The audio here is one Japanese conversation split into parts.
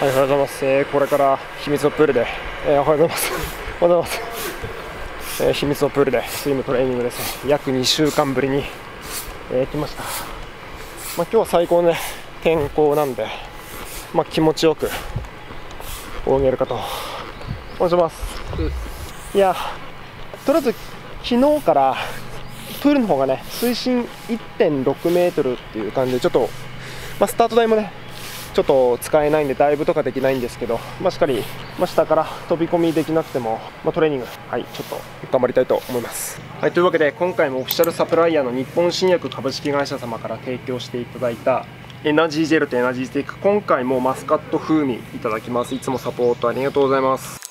はい、おはようございます。えーこれから秘密のプールで、えーおはようございます。おはようございます。えー秘密のプールでスイムトレーニングですね。約2週間ぶりに、えー来ました。まあ、今日は最高のね、天候なんで、まあ、気持ちよく泳げるかと。お願いします。いや、とりあえず昨日からプールの方がね、水深1.6メートルっていう感じで、ちょっと、まあ、スタート台もね、ちょっと使えないんで、ダイブとかできないんですけど、まあ、しっかり、まあ、下から飛び込みできなくても、まあ、トレーニング、はい、ちょっと頑張りたいと思います。はい、というわけで、今回もオフィシャルサプライヤーの日本新薬株式会社様から提供していただいたエナジージェルとエナジースティック、今回もマスカット風味いただきます。いつもサポートありがとうございます。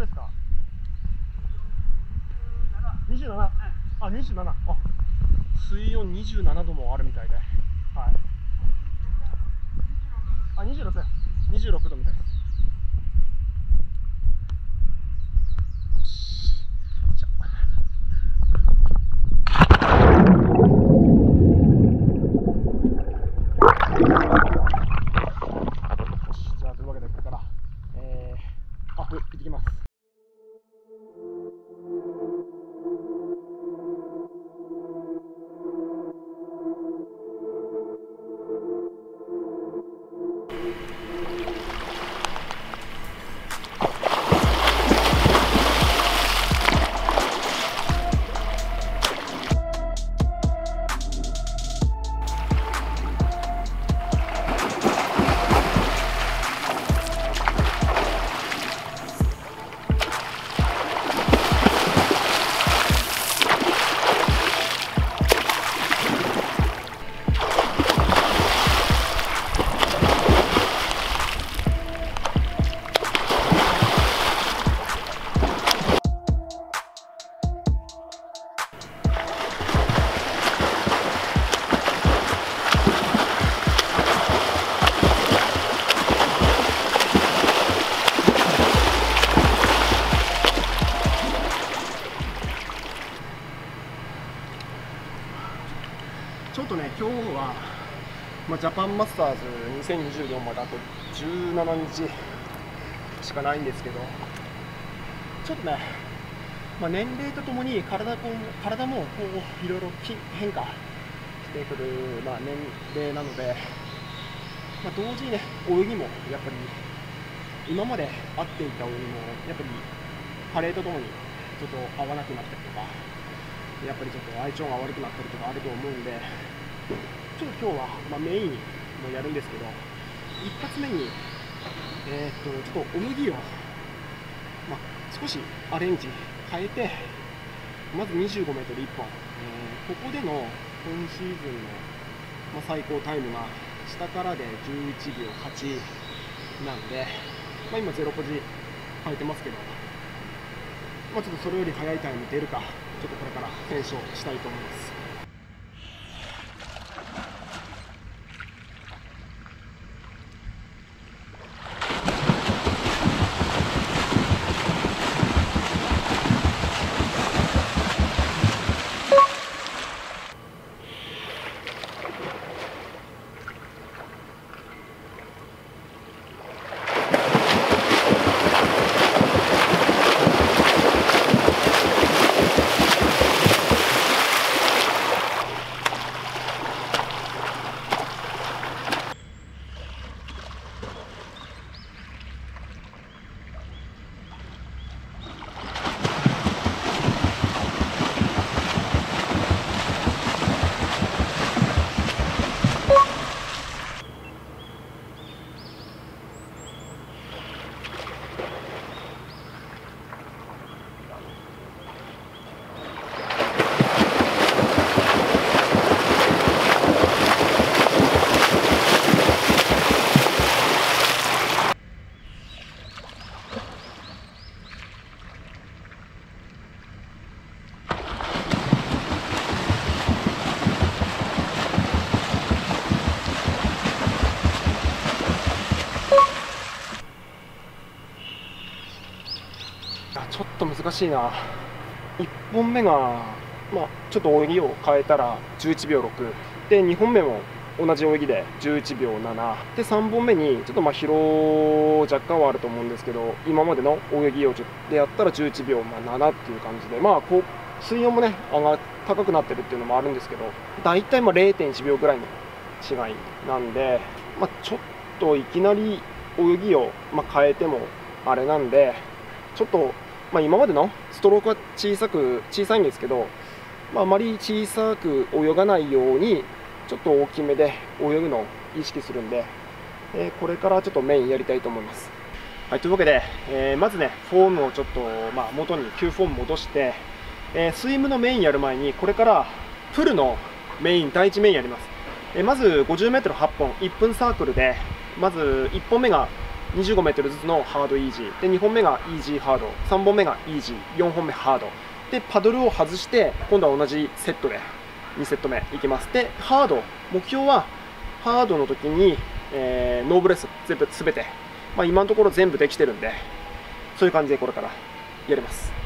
ですか？27あ27あ。水温27度もあるみたいで。はい。あ26 26度みたい。ですよしじゃあというわけでこれから。えー、アップ行ってきますまあ、ジャパンマスターズ2024まであと17日しかないんですけど、ちょっとね、まあ、年齢とともに体こう体もこういろいろ変化してくる、まあ、年齢なので、まあ、同時にね、泳ぎもやっぱり今まで合っていた泳ぎもやっぱり加齢とともにちょっと合わなくなったりとか。やっぱりちょっと相性が悪くなったりとかあると思うんで、ちょっと今日は、まあ、メインもやるんですけど、一発目に、えーっとちょっとお麦を、まあ、少しアレンジ変えて、まず25メートル1本、えーここでの今シーズンの、まあ、最高タイムが下からで11秒8なんで、まあ、今0ポジ変えてますけど、まあ、ちょっとそれより速いタイム出るか、ちょっとこれから検証したいと思います。難しいな。1本目が、まあ、ちょっと泳ぎを変えたら11秒6で2本目も同じ泳ぎで11秒7で3本目にちょっとまあ疲労若干はあると思うんですけど今までの泳ぎをちょっとでやったら11秒7っていう感じでまあこう水温もね上が高くなってるっていうのもあるんですけど大体まあ0.1秒ぐらいの違いなんで、まあ、ちょっといきなり泳ぎをま変えてもあれなんでちょっと、まあ、今までのストロークは小さく小さいんですけど、まあ、まり小さく泳がないようにちょっと大きめで泳ぐのを意識するんで、えー、これからちょっとメインやりたいと思います。はい、というわけで、えー、まずね、フォームをちょっと、まあ、元に旧フォーム戻して、えー、スイムのメインやる前に、これからフルのメイン、第1メインやります。え、まず 50m8 本、1分サークルで、まず1本目が 25m ずつのハードイージー、で2本目がイージーハード、3本目がイージー、4本目ハード、でパドルを外して、今度は同じセットで2セット目いきます。でハード。目標はハードの時に、えー、ノーブレス全部全て、まあ、今のところ全部できてるんでそういう感じでこれからやります。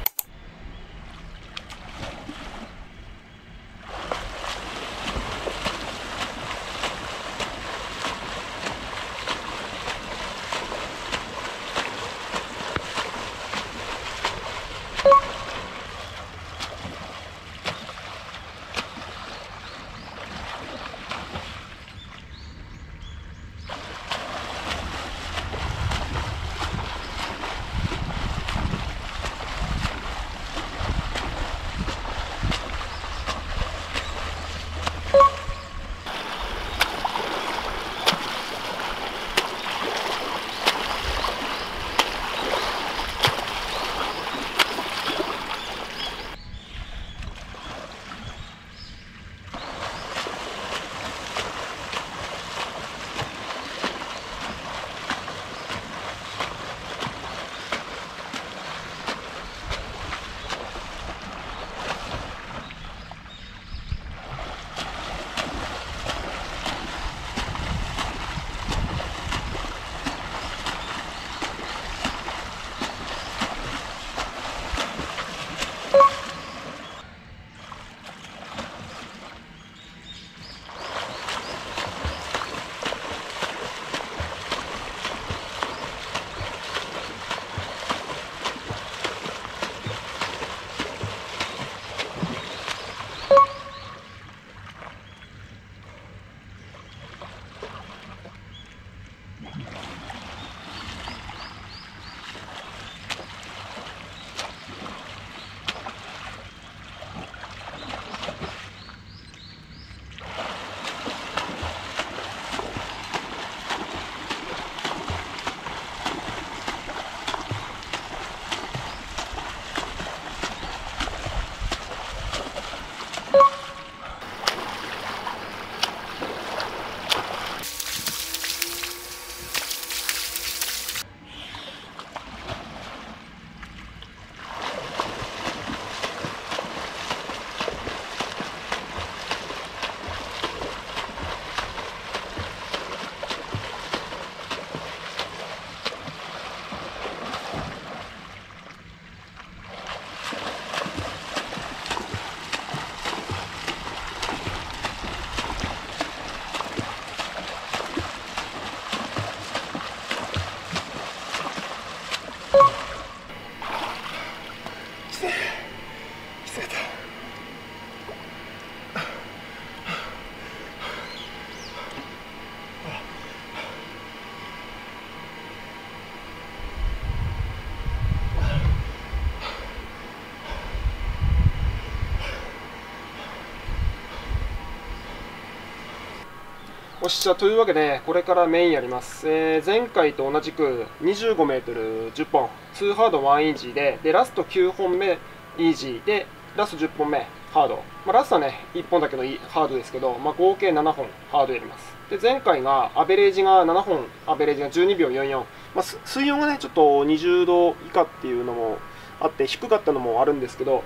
よし、ゃというわけで、これからメインやります。えー、前回と同じく25メートル10本、2ハード1イージーで、で、ラスト9本目イージーで、ラスト10本目ハード。まあ、ラストはね、1本だけのハードですけど、まあ、合計7本ハードやります。で、前回がアベレージが7本、アベレージが12秒44。まあ、水温がね、ちょっと20度以下っていうのもあって、低かったのもあるんですけど、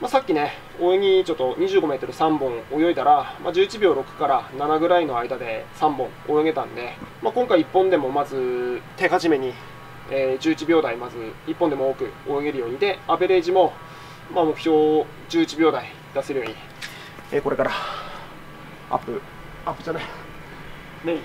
まあ、さっきね、泳ぎちょっと25メートル3本泳いだら、まあ、11秒6から7ぐらいの間で3本泳げたんで、まあ、今回1本でもまず手始めにえー、11秒台まず1本でも多く泳げるようにでアベレージも、まあ、目標11秒台出せるように、えー、これからアップアップじゃない。メイン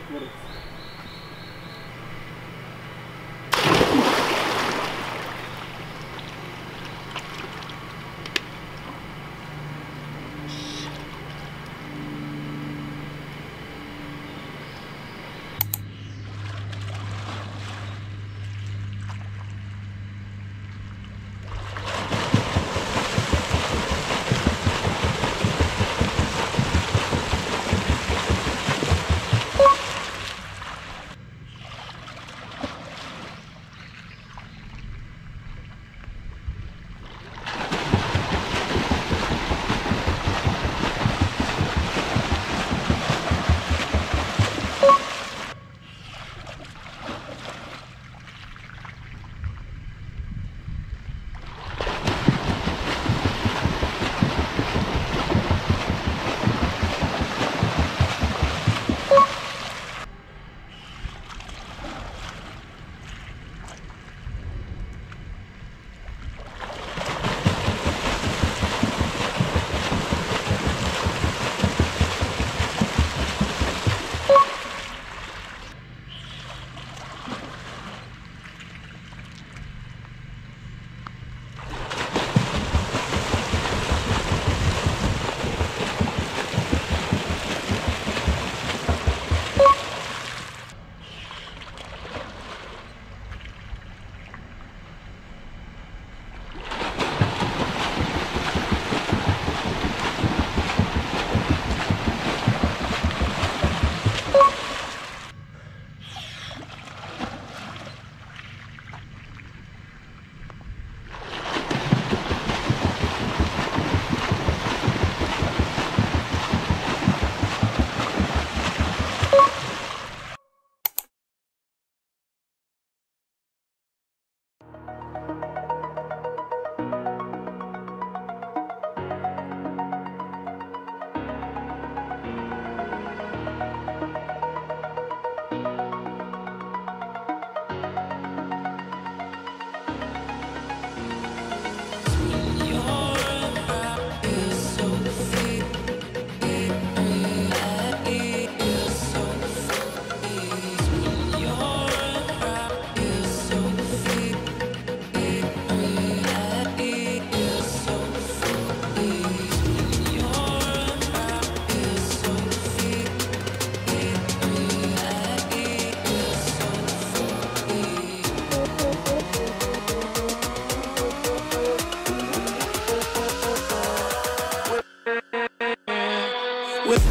with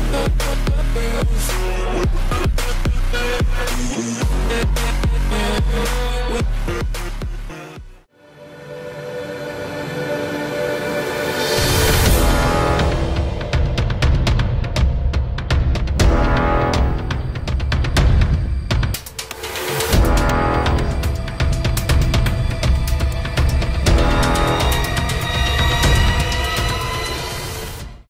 with